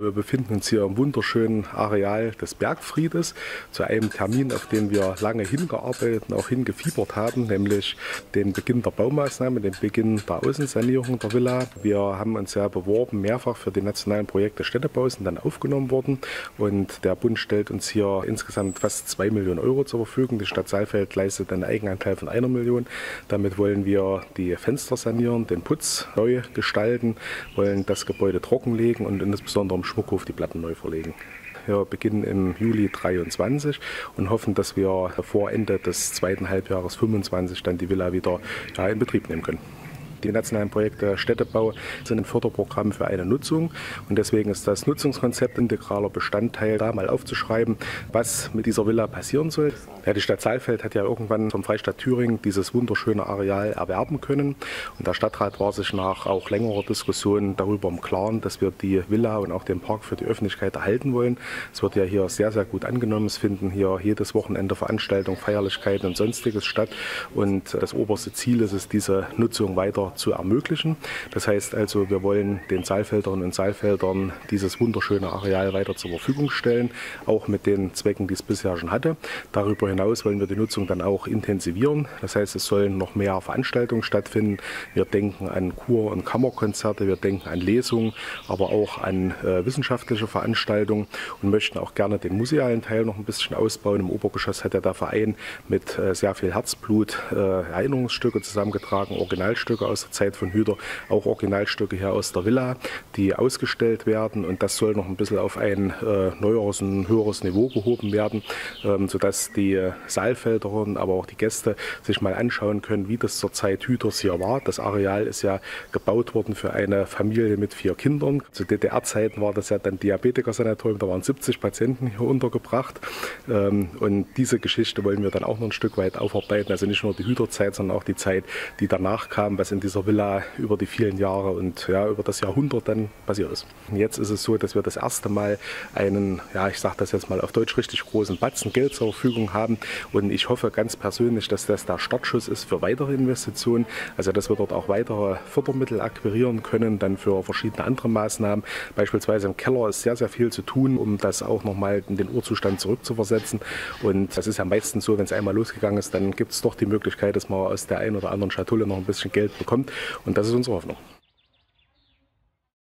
Wir befinden uns hier im wunderschönen Areal des Bergfriedes zu einem Termin, auf den wir lange hingearbeitet und auch hingefiebert haben, nämlich den Beginn der Baumaßnahme, den Beginn der Außensanierung der Villa. Wir haben uns ja beworben, mehrfach für die nationalen Projekte Städtebaus sind dann aufgenommen worden und der Bund stellt uns hier insgesamt fast zwei Millionen Euro zur Verfügung. Die Stadt Saalfeld leistet einen Eigenanteil von einer Million. Damit wollen wir die Fenster sanieren, den Putz neu gestalten, wollen das Gebäude trockenlegen und insbesondere im Schmuckhof die Platten neu verlegen. Wir beginnen im Juli 23 und hoffen, dass wir vor Ende des zweiten Halbjahres 25 dann die Villa wieder ja, in Betrieb nehmen können. Die nationalen Projekte Städtebau sind ein Förderprogramm für eine Nutzung und deswegen ist das Nutzungskonzept integraler Bestandteil, da mal aufzuschreiben, was mit dieser Villa passieren soll. Ja, die Stadt Saalfeld hat ja irgendwann vom Freistaat Thüringen dieses wunderschöne Areal erwerben können und der Stadtrat war sich nach auch längerer Diskussion darüber im Klaren, dass wir die Villa und auch den Park für die Öffentlichkeit erhalten wollen. Es wird ja hier sehr, sehr gut angenommen. Es finden hier jedes Wochenende Veranstaltungen, Feierlichkeiten und sonstiges statt und das oberste Ziel ist es, diese Nutzung weiter zu ermöglichen. Das heißt also, wir wollen den Saalfeldern und Saalfeldern dieses wunderschöne Areal weiter zur Verfügung stellen, auch mit den Zwecken, die es bisher schon hatte. Darüber hinaus wollen wir die Nutzung dann auch intensivieren. Das heißt, es sollen noch mehr Veranstaltungen stattfinden. Wir denken an Kur- und Kammerkonzerte, wir denken an Lesungen, aber auch an äh, wissenschaftliche Veranstaltungen und möchten auch gerne den musealen Teil noch ein bisschen ausbauen. Im Obergeschoss hat ja der Verein mit äh, sehr viel Herzblut äh, Erinnerungsstücke zusammengetragen, Originalstücke aus aus der Zeit von Hüter auch Originalstücke hier aus der Villa, die ausgestellt werden und das soll noch ein bisschen auf ein äh, neueres und höheres Niveau gehoben werden, ähm, sodass die Saalfelderinnen, aber auch die Gäste sich mal anschauen können, wie das zur Zeit Hüters hier war. Das Areal ist ja gebaut worden für eine Familie mit vier Kindern. Zu DDR-Zeiten war das ja dann Diabetikersanatorium, da waren 70 Patienten hier untergebracht ähm, und diese Geschichte wollen wir dann auch noch ein Stück weit aufarbeiten, also nicht nur die Hüterzeit, sondern auch die Zeit, die danach kam, was in dieser Villa über die vielen Jahre und ja, über das Jahrhundert dann passiert ist. Jetzt ist es so, dass wir das erste Mal einen, ja, ich sage das jetzt mal auf Deutsch, richtig großen Batzen Geld zur Verfügung haben und ich hoffe ganz persönlich, dass das der Startschuss ist für weitere Investitionen, also dass wir dort auch weitere Fördermittel akquirieren können, dann für verschiedene andere Maßnahmen. Beispielsweise im Keller ist sehr, sehr viel zu tun, um das auch nochmal in den Urzustand zurückzuversetzen und das ist ja meistens so, wenn es einmal losgegangen ist, dann gibt es doch die Möglichkeit, dass man aus der einen oder anderen Schatulle noch ein bisschen Geld bekommt Und das ist unsere Hoffnung.